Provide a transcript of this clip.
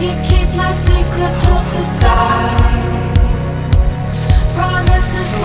You keep my secrets, hope to die. Promises